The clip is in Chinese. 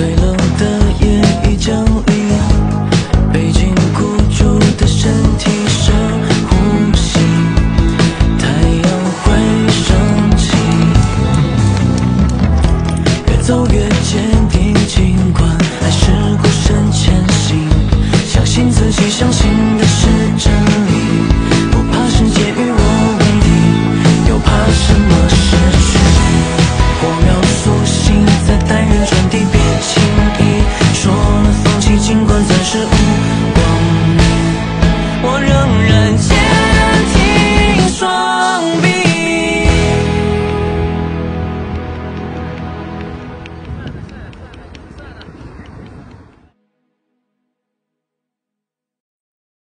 最冷的夜已降临，被禁锢住的身体深呼吸，太阳会升起，越走越近。钻石无